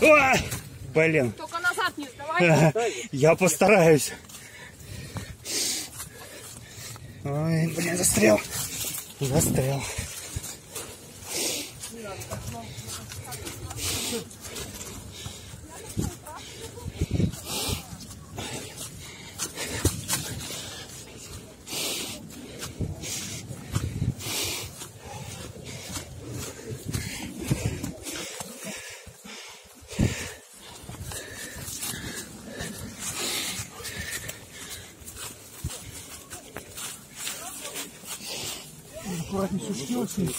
Ой, блин. Только назад не сдавай. Я постараюсь. Ой, блин, застрял. Застрял. Аккуратнее сушки очень.